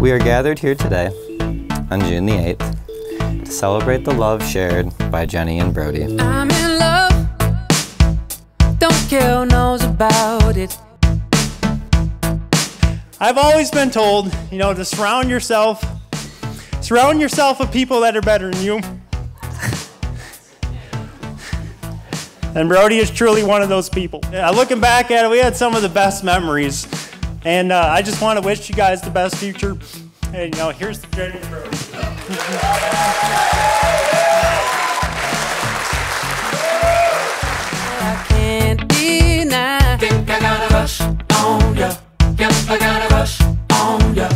We are gathered here today, on June the 8th, to celebrate the love shared by Genny and Brody. I'm in love, don't care who knows about it. I've always been told, you know, to surround yourself, surround yourself with people that are better than you. And Brody is truly one of those people. Yeah, looking back at it, we had some of the best memories. And uh, I just want to wish you guys the best future. And, you know, here's the Genny and Brody. I can't deny. Think I got a rush on ya. Yep, I got a rush on ya.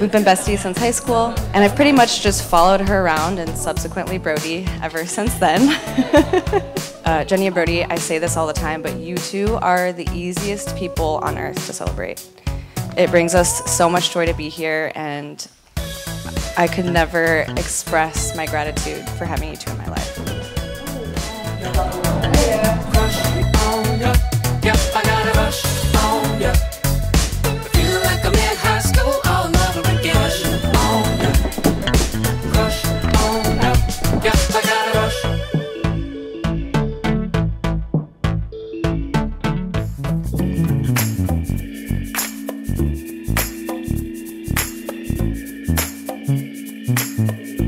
We've been besties since high school, and I've pretty much just followed her around and subsequently Brody ever since then. uh, Genny and Brody, I say this all the time, but you two are the easiest people on earth to celebrate. It brings us so much joy to be here, and I could never express my gratitude for having you two in my life. I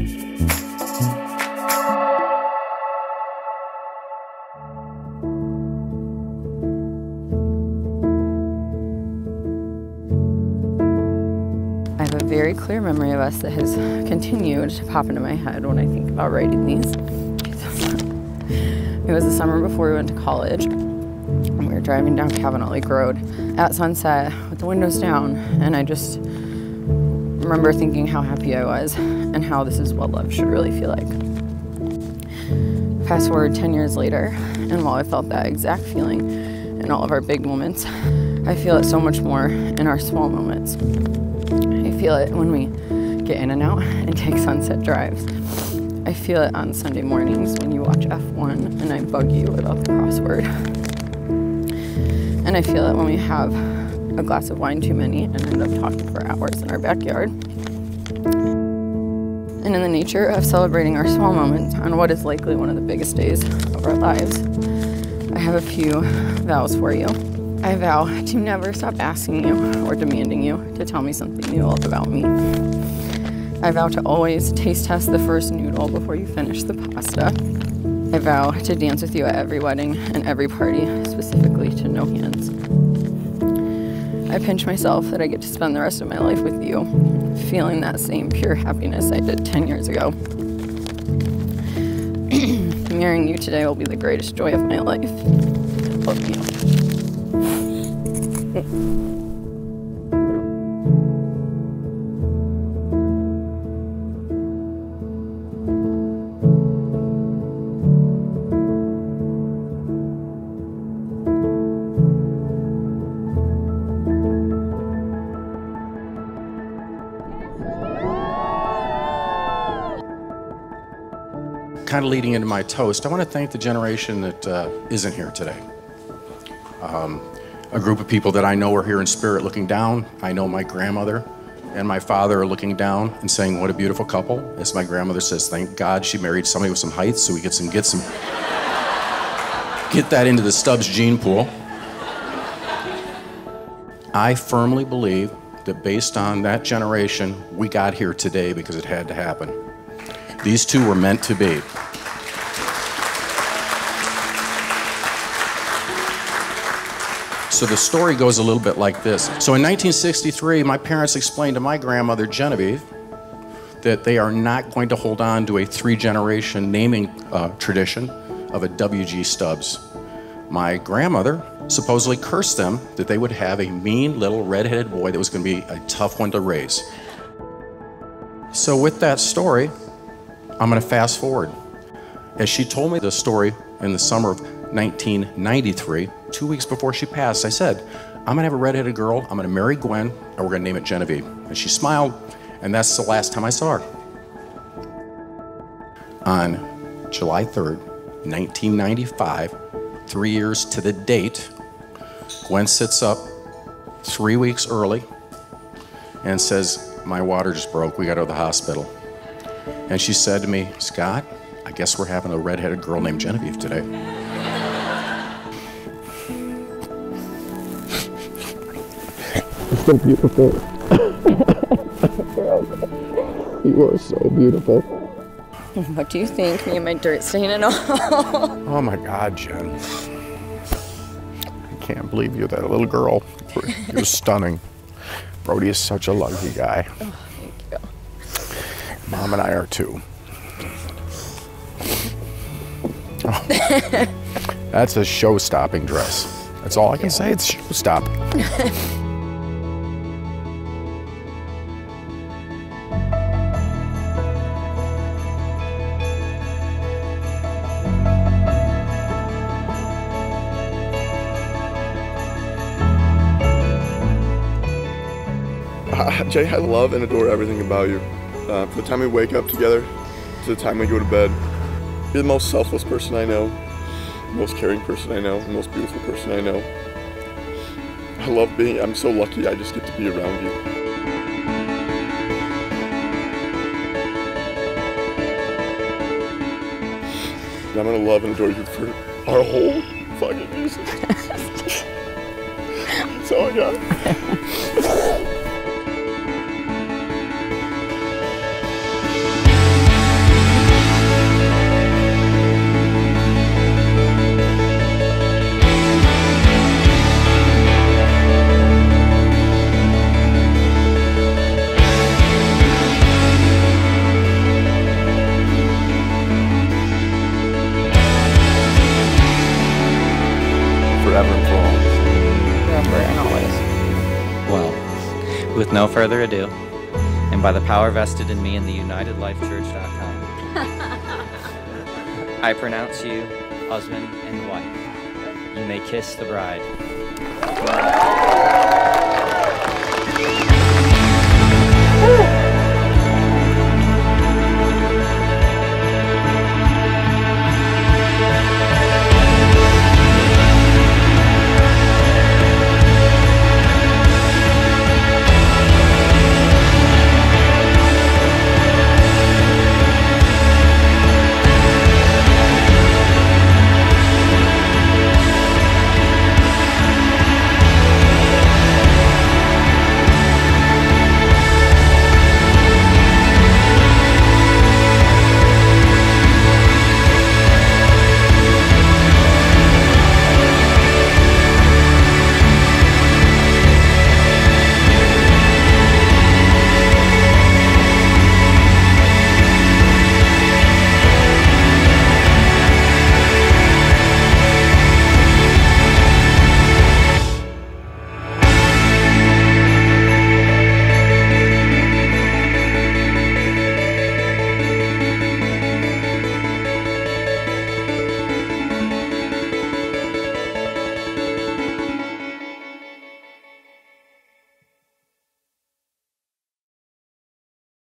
have a very clear memory of us that has continued to pop into my head when I think about writing these. It was the summer before we went to college. And we were driving down Kavanaugh Lake Road at sunset with the windows down, and I just remember thinking how happy I was and how this is what love should really feel like. Fast forward 10 years later, and while I felt that exact feeling in all of our big moments, I feel it so much more in our small moments. I feel it when we get in and out and take sunset drives. I feel it on Sunday mornings when you watch F1 and I bug you about the crossword. And I feel it when we have a glass of wine too many and end up talking for hours in our backyard. And in the nature of celebrating our small moments on what is likely one of the biggest days of our lives, I have a few vows for you. I vow to never stop asking you or demanding you to tell me something new about me. I vow to always taste test the first noodle before you finish the pasta. I vow to dance with you at every wedding and every party, specifically to no hands. I pinch myself that I get to spend the rest of my life with you, feeling that same pure happiness I did 10 years ago. Marrying you today will be the greatest joy of my life. Love you. Kind of leading into my toast, I want to thank the generation that uh, not here today. Um, a group of people that I know are here in spirit looking down. I know my grandmother and my father are looking down and saying, What a beautiful couple. As my grandmother says, Thank God she married somebody with some height so we get some, get some, get that into the Stubbs gene pool. I firmly believe that based on that generation, we got here today because it had to happen. These two were meant to be. So the story goes a little bit like this. So in 1963, my parents explained to my grandmother Genevieve that they are not going to hold on to a three generation naming uh, tradition of a W.G. Stubbs. My grandmother supposedly cursed them that they would have a mean little redheaded boy that was going to be a tough one to raise. So, with that story, I'm going to fast forward. As she told me the story in the summer of 1993, two weeks before she passed, I said, I'm going to have a redheaded girl, I'm going to marry Gwen, and we're going to name it Genevieve. And she smiled, and that's the last time I saw her. On July 3rd, 1995, three years to the date, Gwen sits up three weeks early and says, My water just broke. We got to go to the hospital. And she said to me, Scott, I guess we're having a redheaded girl named Genevieve today. You're so beautiful. you are so beautiful. What do you think? Me and my dirt stain and all. Oh my God, Jen. I can't believe you're that little girl. You're stunning. Brody is such a lucky guy. Thank you. Mom and I are too. Oh. That's a show stopping dress. That's all I can say. It's show stopping. Jay, I love and adore everything about you. Uh, from the time we wake up together to the time we go to bed, you're the most selfless person I know, the most caring person I know, the most beautiful person I know. I love being, I'm so lucky I just get to be around you. And I'm gonna love and adore you for our whole fucking music. That's all I got. Forever and for always. Forever and always. Well, with no further ado, and by the power vested in me in the UnitedLifeChurch.com, I pronounce you husband and wife. You may kiss the bride.